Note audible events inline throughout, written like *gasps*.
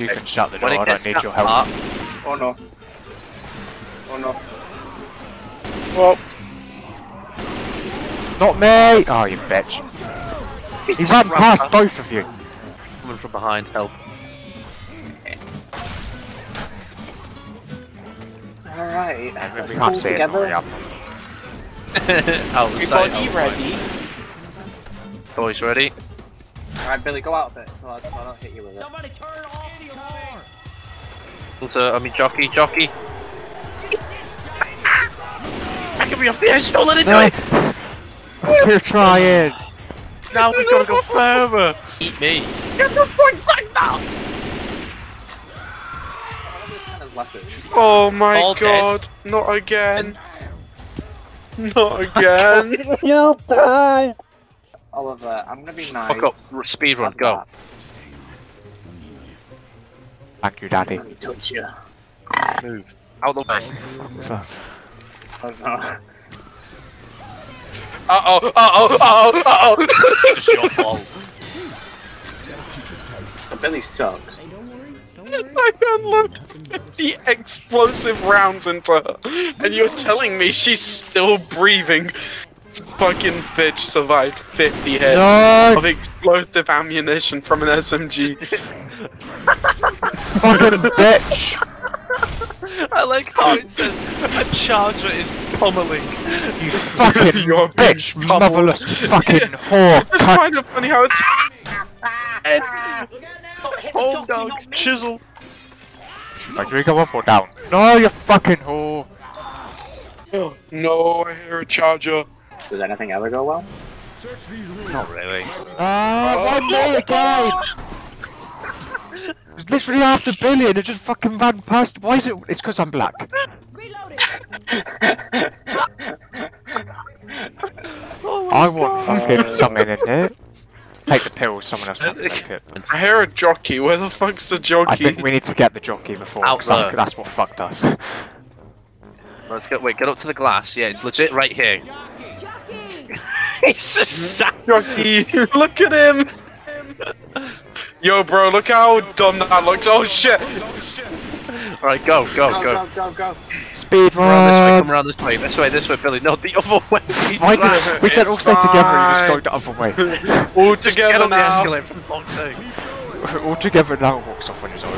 You can shut the door, I don't need your help. far, Oh no. Oh no. Well, not me! Oh, you bitch. He's, it's ran past Rafa both of you. Coming from behind, help. Alright. We let's can't pull see it, it's not really together. up. Out of. Everybody ready? mind. Boys ready? Alright, Billy, go out of it so I, so I don't hit you with it. Somebody turn off the car! Into, I mean, jockey, jockey. Back me off the edge, don't let it do No. it! *laughs* You're trying! Now we've got to go further! Eat me! Get the fuck back now! Kind of leopards. Oh my All dead. god, not again. Not *laughs* again. You'll die! Oliver, I'm gonna be nice. Fuck up, speed run, go. that. Thank you, Daddy. Let me touch you. Move. Out the way. *laughs* Oh no. Uh oh, uh oh, uh oh, uh oh. It's your fault. Billy sucks. Hey, don't worry, don't *laughs* worry. I unloaded 50 explosive rounds into her, and you're telling me she's still breathing. Fucking bitch survived 50 hits No! of explosive ammunition from an SMG. *laughs* Fucking bitch! *laughs* I like how it says a charger is pummeling. You fucking *laughs* You're bitch! Motherless fucking whore! It's cunt. kind of funny how it's. Hold down, chisel. Right, do we go up or down? No, you fucking whore! No, I hear a charger. Does anything ever go well? Not really. Ah, one me again! *laughs* It's literally after Billy and it just fucking ran past. Why is it? It's because I'm black. Reload I want fucking something in it. Take the pill, someone else can take it. I hear a jockey. Where the fuck's the jockey? I think we need to get the jockey before, Out 'cause that's, that's what fucked us. Let's get wait, get up to the glass. Yeah, it's legit right here. Jockey! He's just sat. Jockey, look at him! Yo, bro, look how dumb that looks. Oh shit! Alright, go, go, Go, go. go, go, go. Speed Around this way, come around this way. This way, this way, Billy. No, the other way. Why did we said all stay together and you just go the other way? *laughs* All Just get together on the now. escalator for fuck's sake. *laughs* all together now walks off on his own.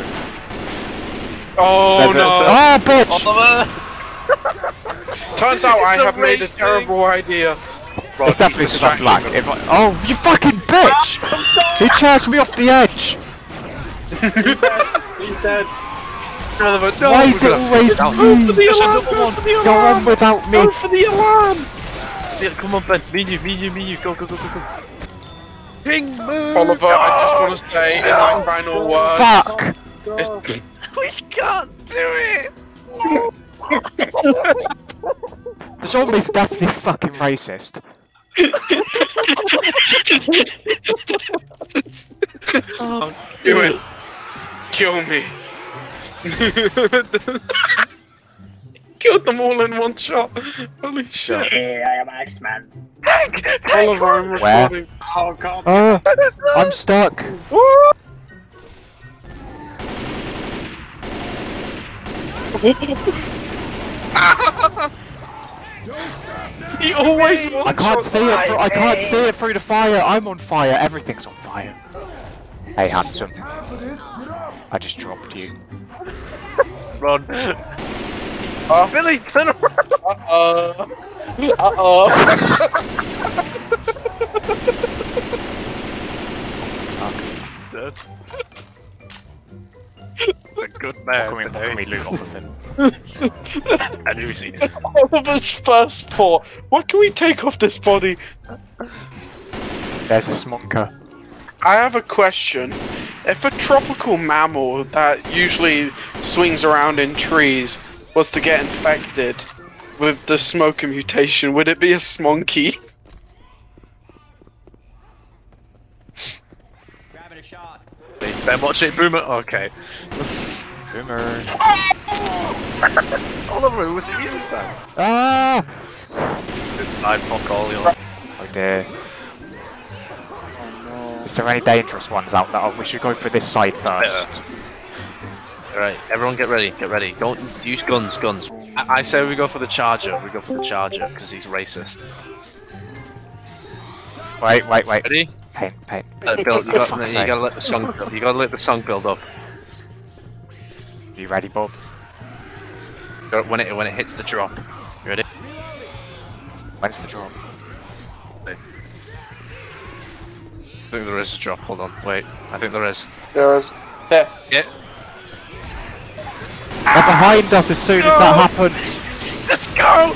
Oh There's a- no! Ah, bitch! Oliver! *laughs* Turns out I It's a have made a terrible idea. Bro, It's definitely he's because I'm black. If I, oh, you fucking *laughs* bitch! He charged me off the edge! He's dead. Oliver, no, Why is it always Out. me? For the alarm! another. For the Go on without me! Go for the alarm! Yeah, come on, Ben. Me and you, me and you, me and you. Go, go, go, go, go. Ping, move. Oliver, I just oh, want to say in my final oh, words. Fuck! Go. We can't do it. *laughs* The zombie's definitely fucking racist. Oh, Do it. Kill me. Killed them all in one shot. Holy shit. Hey, I am X-Man. Oliver, I'm Where? recording. Oh god. Oh, I'm stuck. *laughs* He always I can't see it. Through, I can't see it through the fire. I'm on fire. Everything's on fire. Hey, handsome. I just dropped you. Run. *laughs* Oh, Billy, turn around. Uh, oh. uh-oh. *laughs* *laughs* He's dead. A good man Can we, today. can we loot off of him? *laughs* I knew seen it. Oliver's first thought. What can we take off this body? There's a smonker. I have a question. If a tropical mammal that usually swings around in trees was to get infected with the smoker mutation, would it be a smonkey? *laughs* Grabbing a shot. Ben, watch it, Boomer. Okay. Boomer. Oliver, who was it you this time? Ah! I fuck all you know. Oh dear. Is there any dangerous ones out there? We should go for this side first. Right, everyone get ready, get ready. Don't use guns, guns. I, I say we go for the charger. We go for the charger because he's racist. Wait, wait, wait. Ready? Pain, pain. Uh, build, you, got, you gotta let the song. build- You gotta let the song build up. You ready, Bob? Gotta- When it when it hits the drop. You ready? When's the drop? I think there is a drop. Hold on. Wait. I think there is. There's there. Yeah. They're behind us as soon as that happened. Let's go!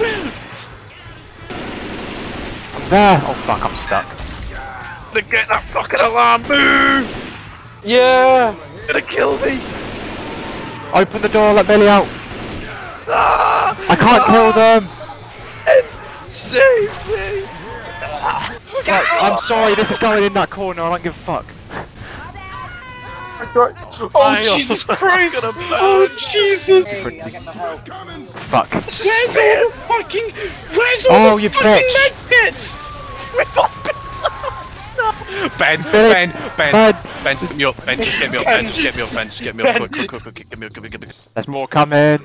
I'm there. Oh fuck, I'm stuck. Gonna get that fucking alarm. Move! Yeah. Gonna kill me. Open the door, let Billy out. I can't kill them. Save me! Right, I'm sorry, this is going in that corner. I don't give a fuck. Oh Fire. *laughs* Jesus Christ! Oh. Jesus! Hey, I get no help. Fuck. Where's all the fucking? Where's all Oh, the you fucking bitch. medkits? Ben, Ben, Ben, Ben. Ben, just get me up, Ben, just get me up, Ben, just get me up, Ben, just get me up, quick, quick, quick, quick, get me up, get me up, get me up. There's more coming.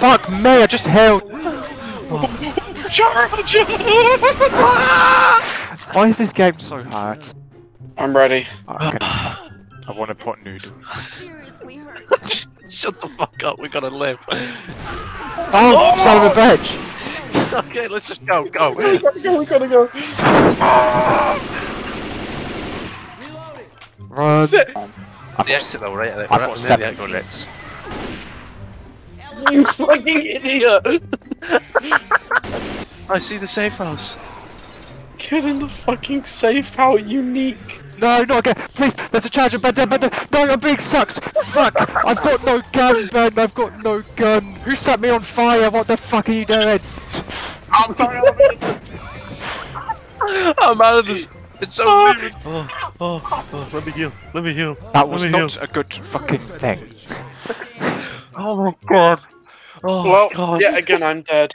Fuck me, I just healed. Charge! *laughs* Why is this game so hard? I'm ready. I'm *gasps* I want to pot noodle. Shut the fuck up, we gotta live. Oh, son of a bitch! *laughs* okay, let's just go, go. *laughs* We gotta go. We gotta go. Run. Sit. I've The exit though, right? I've Right got near the seven exit. bullets. *laughs* You fucking idiot! I see the safe house. Get in the fucking safe house, unique. No, not again! Please, there's a charger, Ben, Ben, Ben, Ben. No, I'm being sucked! Fuck! I've got no gun, Ben, I've got no gun! Who set me on fire? What the fuck are you doing? I'm sorry. I'm out of this. It's so ah. weird. Oh, oh, oh, let me heal. Let me heal. That was Let me not a good fucking thing. *laughs* Oh my god. Oh well, god. yeah. Again, I'm dead.